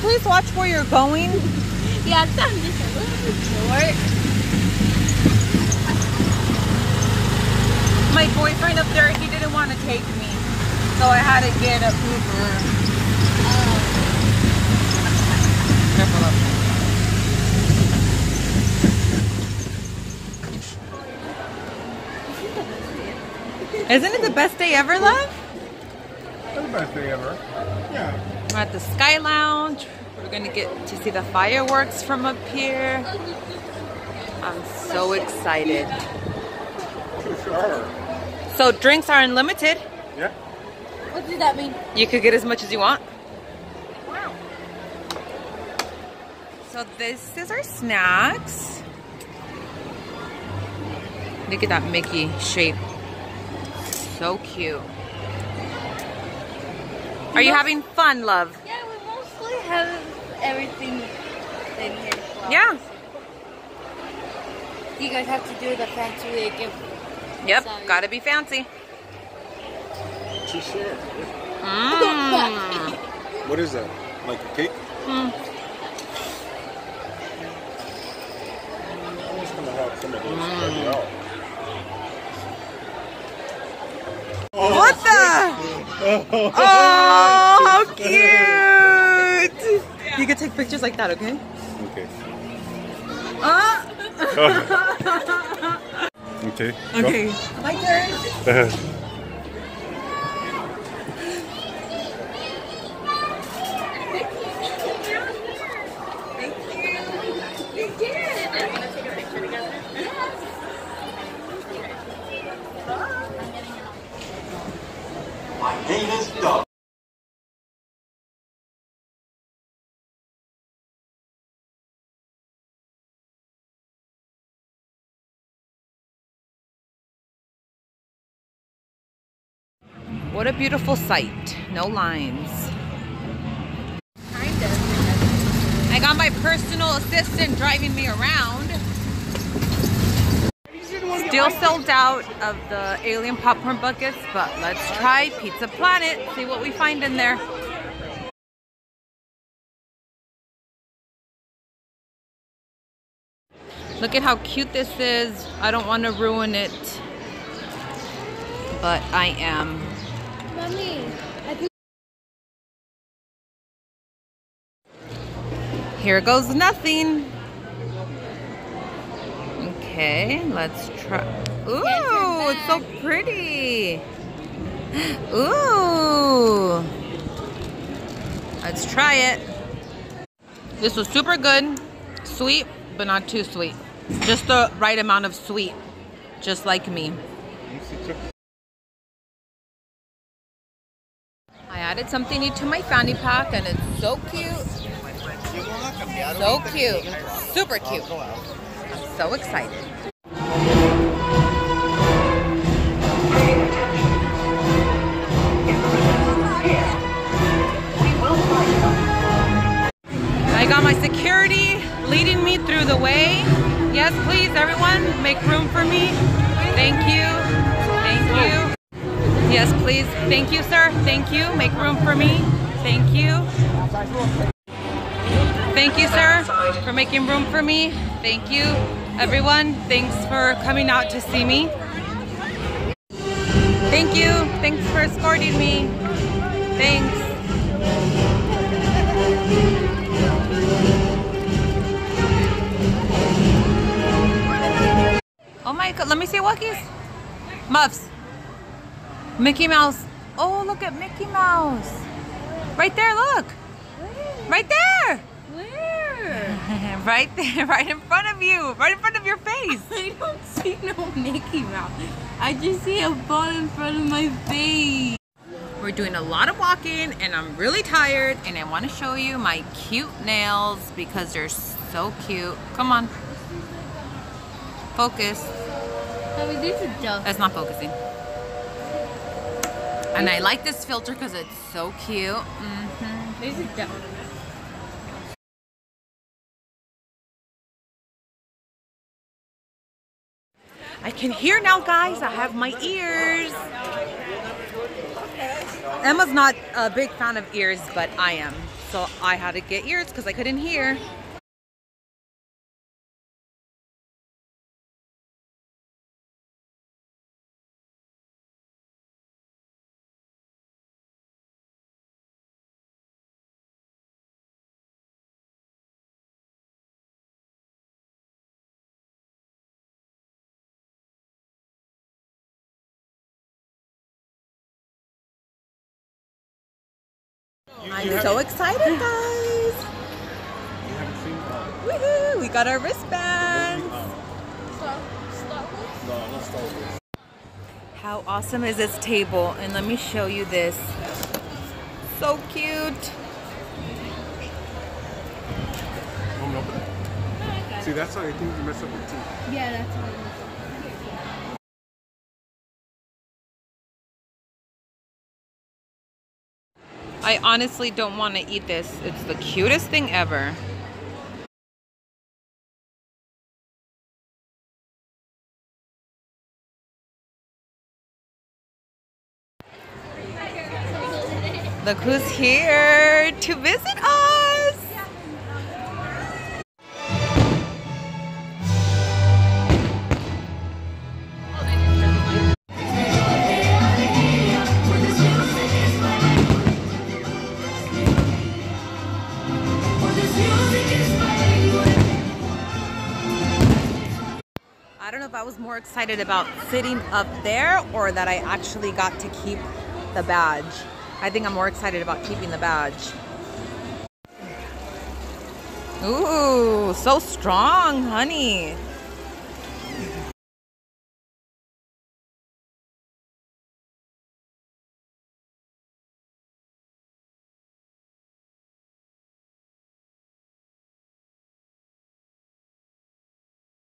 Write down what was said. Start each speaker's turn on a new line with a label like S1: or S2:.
S1: please watch where you're going?
S2: Yeah, it's on just a little bit short.
S1: My boyfriend up there, he didn't want to take me. So I had to get a Uber. Careful up. Isn't it the best day ever, love?
S3: That's the best day ever. Yeah.
S1: We're at the Sky Lounge. We're gonna get to see the fireworks from up here. I'm so excited.
S3: For sure.
S1: So drinks are unlimited.
S3: Yeah.
S2: What does that mean?
S1: You could get as much as you want. Wow. So this is our snacks. Look at that Mickey shape. So cute. Are you having fun, love?
S2: Yeah, we mostly have everything in here. Well,
S1: Yeah.
S2: You guys have to do the fancy way give.
S1: Yep,
S2: Sorry.
S1: gotta be fancy.
S3: For sure.
S1: Mmm.
S3: What is that? Like a cake?
S1: Mm.
S3: I'm just gonna have some of those spread out.
S1: What the? Oh, how cute! You can take pictures like that, okay?
S3: Okay.
S1: Uh,
S3: Okay.
S1: okay. My turn.
S4: My name is Doug.
S1: What a beautiful sight. No lines.
S2: Kind of.
S1: I got my personal assistant driving me around. Still sold out of the alien popcorn buckets, but let's try Pizza Planet, see what we find in there. Look at how cute this is. I don't want to ruin it, but I am.
S2: Mommy,
S1: Here goes nothing. Okay, let's try. Ooh, it's so pretty. Ooh. Let's try it. This was super good. Sweet, but not too sweet. Just the right amount of sweet. Just like me. Added something new to my fanny pack and it's so cute. So cute. Super cute. I'm so excited. I got my security leading me through the way. Yes, please, everyone, make room for me. Thank you. Yes, please. Thank you, sir. Thank you. Make room for me. Thank you. Thank you, sir, for making room for me. Thank you, everyone. Thanks for coming out to see me. Thank you. Thanks for escorting me. Thanks. Oh my god, let me see Walkies. Muffs. Mickey Mouse. Oh, look at Mickey Mouse. Right there, look. Right there.
S2: where?
S1: right there, right in front of you. Right in front of your face.
S2: I don't see no Mickey Mouse. I just see a ball in front of my face.
S1: We're doing a lot of walking and I'm really tired and I want to show you my cute nails because they're so cute. Come on. Focus.
S2: I mean, this is dumb.
S1: That's not focusing. And I like this filter because it's so cute. hmm
S2: is dumb.
S1: I can hear now, guys. I have my ears. Emma's not a big fan of ears, but I am. So I had to get ears because I couldn't hear. I'm so excited, guys.
S3: You haven't seen
S1: Woohoo! We got our wristbands.
S3: no, not Star Wars.
S1: How awesome is this table? And let me show you this. So cute.
S3: Open open it. See, that's how you think you mess up your teeth.
S2: Yeah, that's all.
S1: I honestly don't want to eat this. It's the cutest thing ever. Look who's here to visit us. More excited about sitting up there or that I actually got to keep the badge. I think I'm more excited about keeping the badge. Ooh, so strong, honey.